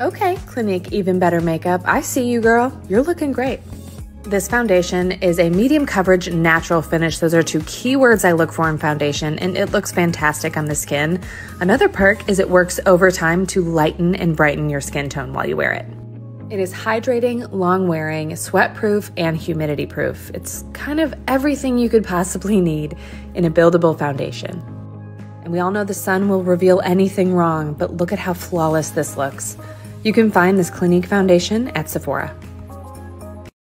Okay, Clinique Even Better Makeup. I see you, girl. You're looking great. This foundation is a medium coverage natural finish. Those are two keywords I look for in foundation, and it looks fantastic on the skin. Another perk is it works over time to lighten and brighten your skin tone while you wear it. It is hydrating, long wearing, sweat proof, and humidity proof. It's kind of everything you could possibly need in a buildable foundation. And we all know the sun will reveal anything wrong, but look at how flawless this looks. You can find this Clinique foundation at Sephora.